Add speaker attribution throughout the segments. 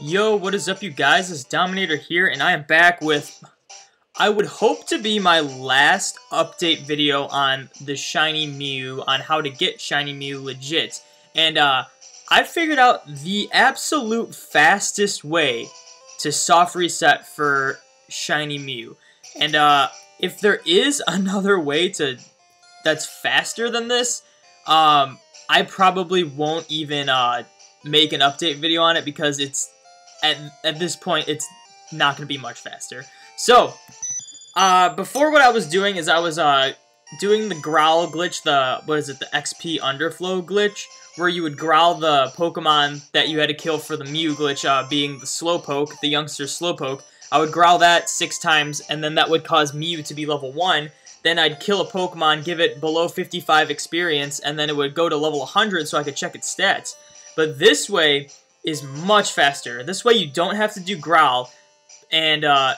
Speaker 1: Yo, what is up you guys? It's Dominator here, and I am back with, I would hope to be my last update video on the Shiny Mew, on how to get Shiny Mew legit. And, uh, I figured out the absolute fastest way to soft reset for Shiny Mew. And, uh, if there is another way to, that's faster than this, um, I probably won't even, uh, make an update video on it because it's at, at this point, it's not going to be much faster. So, uh, before what I was doing is I was uh, doing the growl glitch, the, what is it, the XP underflow glitch, where you would growl the Pokemon that you had to kill for the Mew glitch, uh, being the Slowpoke, the youngster Slowpoke. I would growl that six times, and then that would cause Mew to be level 1. Then I'd kill a Pokemon, give it below 55 experience, and then it would go to level 100 so I could check its stats. But this way, is much faster. This way you don't have to do Growl. And uh,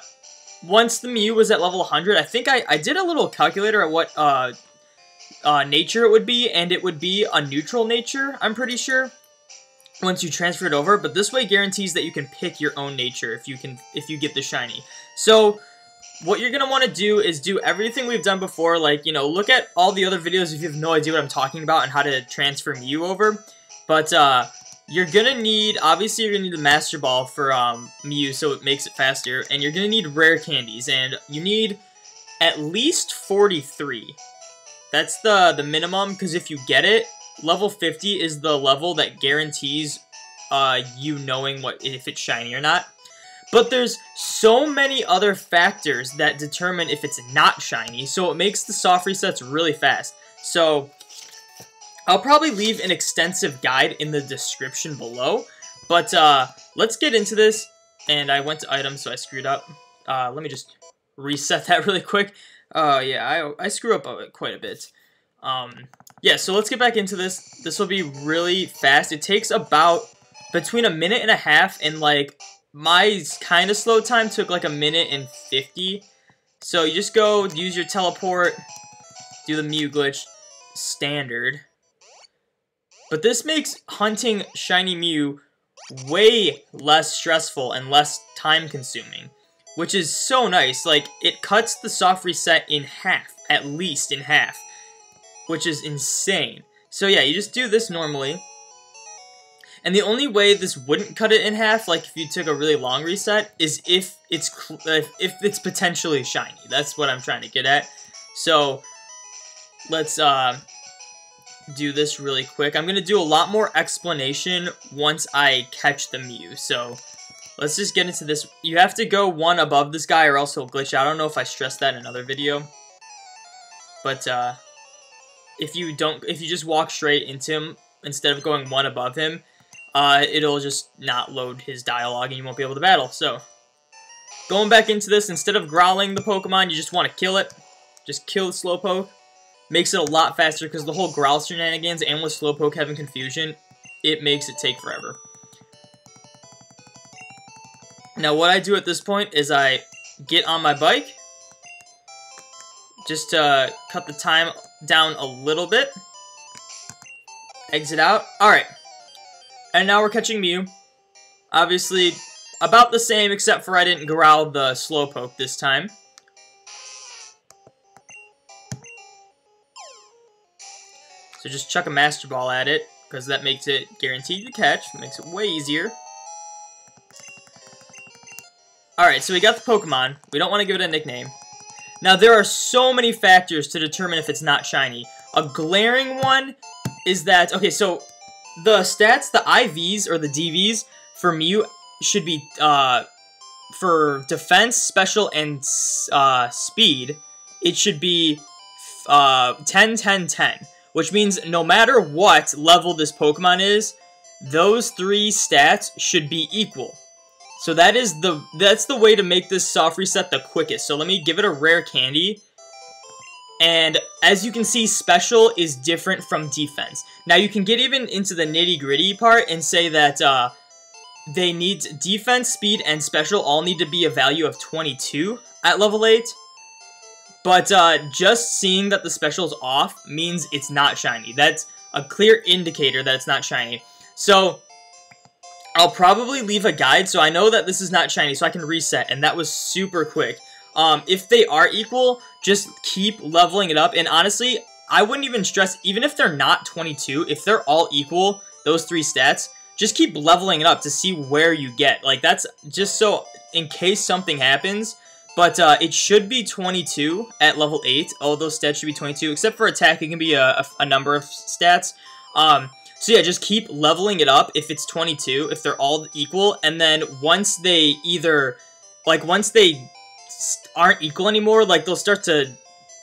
Speaker 1: once the Mew was at level 100, I think I, I did a little calculator at what uh, uh, nature it would be, and it would be a neutral nature, I'm pretty sure, once you transfer it over. But this way guarantees that you can pick your own nature if you can if you get the shiny. So what you're going to want to do is do everything we've done before, like, you know, look at all the other videos if you have no idea what I'm talking about and how to transfer Mew over. But, uh, you're gonna need, obviously you're gonna need the Master Ball for um, Mew so it makes it faster, and you're gonna need rare candies, and you need at least 43. That's the, the minimum, because if you get it, level 50 is the level that guarantees uh, you knowing what if it's shiny or not. But there's so many other factors that determine if it's not shiny, so it makes the soft resets really fast. So I'll probably leave an extensive guide in the description below, but uh, let's get into this. And I went to items, so I screwed up. Uh, let me just reset that really quick. Oh, uh, yeah, I, I screw up quite a bit. Um, yeah, so let's get back into this. This will be really fast. It takes about between a minute and a half and, like, my kind of slow time took, like, a minute and 50. So you just go, use your teleport, do the Mew glitch, standard. But this makes hunting Shiny Mew way less stressful and less time-consuming, which is so nice. Like, it cuts the soft reset in half, at least in half, which is insane. So yeah, you just do this normally. And the only way this wouldn't cut it in half, like if you took a really long reset, is if it's if it's potentially shiny. That's what I'm trying to get at. So let's uh, do this really quick. I'm going to do a lot more explanation once I catch the Mew. So let's just get into this. You have to go one above this guy or else he'll glitch. I don't know if I stressed that in another video. But uh, if you don't, if you just walk straight into him instead of going one above him, uh, it'll just not load his dialogue and you won't be able to battle. So going back into this, instead of growling the Pokemon, you just want to kill it. Just kill Slowpoke makes it a lot faster because the whole Growl shenanigans and with Slowpoke having confusion, it makes it take forever. Now what I do at this point is I get on my bike, just to cut the time down a little bit. Exit out. Alright. And now we're catching Mew. Obviously, about the same except for I didn't growl the Slowpoke this time. So just chuck a Master Ball at it, because that makes it guaranteed to catch, makes it way easier. Alright, so we got the Pokemon. We don't want to give it a nickname. Now, there are so many factors to determine if it's not shiny. A glaring one is that, okay, so the stats, the IVs or the DVs for Mew should be, uh, for defense, special, and uh, speed, it should be uh, 10, 10, 10 which means no matter what level this Pokemon is, those three stats should be equal. So that is the that's the way to make this soft reset the quickest. So let me give it a rare candy. And as you can see, special is different from defense. Now you can get even into the nitty gritty part and say that uh, they need defense, speed, and special all need to be a value of 22 at level 8. But uh, just seeing that the special's off means it's not shiny. That's a clear indicator that it's not shiny. So, I'll probably leave a guide, so I know that this is not shiny, so I can reset, and that was super quick. Um, if they are equal, just keep leveling it up, and honestly, I wouldn't even stress, even if they're not 22, if they're all equal, those three stats, just keep leveling it up to see where you get. Like, that's just so, in case something happens, but uh, it should be 22 at level 8. All those stats should be 22, except for attack, it can be a, a, a number of stats. Um, so yeah, just keep leveling it up if it's 22, if they're all equal, and then once they either, like, once they aren't equal anymore, like, they'll start to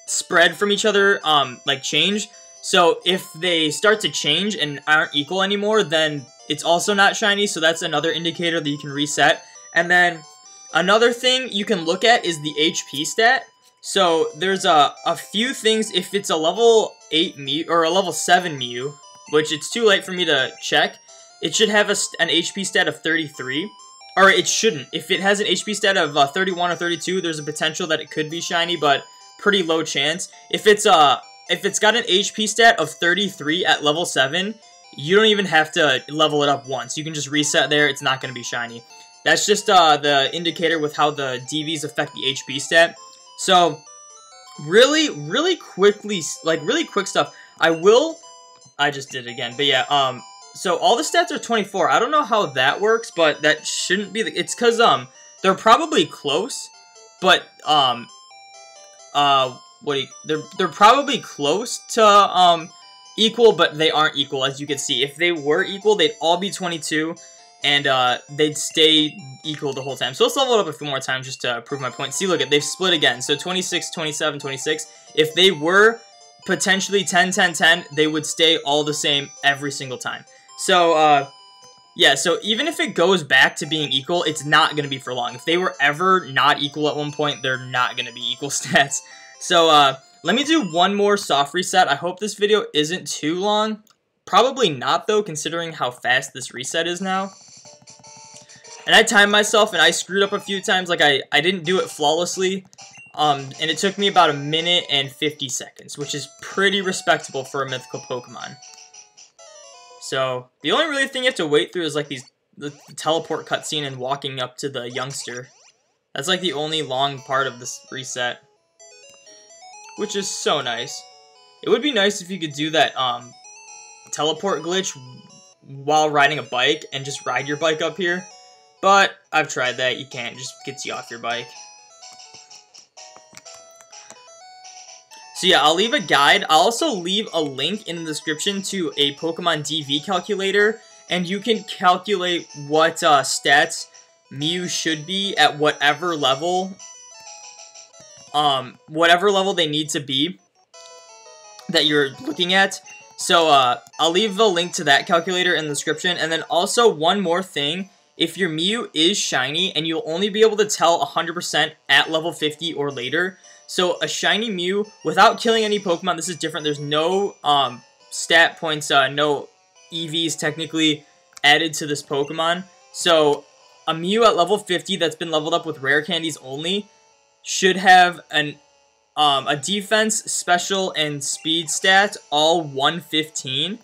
Speaker 1: spread from each other, um, like, change. So if they start to change and aren't equal anymore, then it's also not shiny, so that's another indicator that you can reset. And then another thing you can look at is the HP stat. So there's a, a few things, if it's a level 8 Mew, or a level 7 Mew, which it's too late for me to check. It should have a, an HP stat of 33. Or it shouldn't. If it has an HP stat of uh, 31 or 32, there's a potential that it could be shiny, but pretty low chance. If it's uh, if it's got an HP stat of 33 at level 7, you don't even have to level it up once. You can just reset there. It's not going to be shiny. That's just uh, the indicator with how the DVs affect the HP stat. So, really, really quickly, like, really quick stuff. I will I just did it again. But yeah, um, so all the stats are 24. I don't know how that works, but that shouldn't be the, it's because, um, they're probably close, but, um, uh, what you, they're, they're probably close to, um, equal, but they aren't equal, as you can see. If they were equal, they'd all be 22, and, uh, they'd stay equal the whole time. So let's level it up a few more times just to prove my point. See, look, at they've split again. So 26, 27, 26. If they were potentially 10, 10, 10, they would stay all the same every single time. So, uh, yeah, so even if it goes back to being equal, it's not going to be for long. If they were ever not equal at one point, they're not going to be equal stats. So, uh, let me do one more soft reset. I hope this video isn't too long. Probably not, though, considering how fast this reset is now. And I timed myself, and I screwed up a few times. Like, I, I didn't do it flawlessly. Um, and it took me about a minute and 50 seconds, which is pretty respectable for a mythical Pokemon. So, the only really thing you have to wait through is like these the, the teleport cutscene and walking up to the youngster. That's like the only long part of this reset. Which is so nice. It would be nice if you could do that um, teleport glitch while riding a bike and just ride your bike up here. But I've tried that. You can't. It just gets you off your bike. So yeah, I'll leave a guide. I'll also leave a link in the description to a Pokemon DV calculator, and you can calculate what uh, stats Mew should be at whatever level, um, whatever level they need to be that you're looking at. So uh, I'll leave the link to that calculator in the description, and then also one more thing. If your Mew is shiny and you'll only be able to tell 100% at level 50 or later, so a shiny Mew, without killing any Pokemon, this is different. There's no um, stat points, uh, no EVs technically added to this Pokemon. So a Mew at level 50 that's been leveled up with rare candies only should have an um, a defense, special, and speed stat all 115.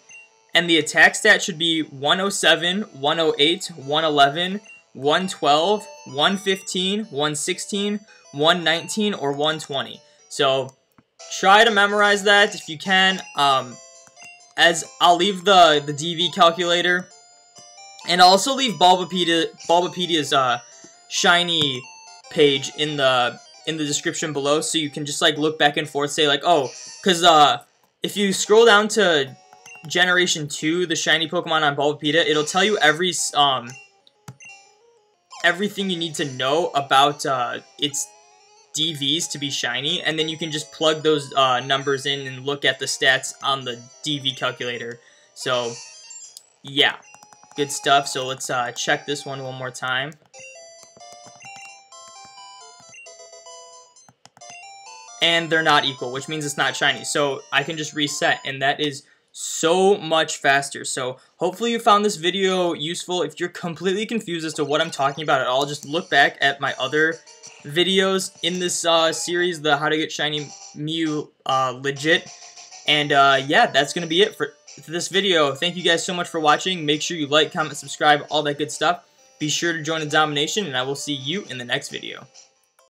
Speaker 1: And the attack stat should be 107, 108, 111, 112, 115, 116, 119, or 120. So try to memorize that if you can. Um, as I'll leave the, the DV calculator. And I'll also leave Bulbapedia, Bulbapedia's uh, shiny page in the in the description below so you can just like look back and forth say like oh because uh if you scroll down to generation 2 the shiny pokemon on Bulbapedia it'll tell you every um everything you need to know about uh its DVs to be shiny, and then you can just plug those uh, numbers in and look at the stats on the DV calculator. So, yeah, good stuff. So let's uh, check this one one more time. And they're not equal, which means it's not shiny. So I can just reset, and that is so much faster. So hopefully you found this video useful. If you're completely confused as to what I'm talking about at all, just look back at my other videos in this uh, series, the How to Get Shiny Mew uh, legit. And uh, yeah, that's going to be it for to this video. Thank you guys so much for watching. Make sure you like, comment, subscribe, all that good stuff. Be sure to join the domination, and I will see you in the next video.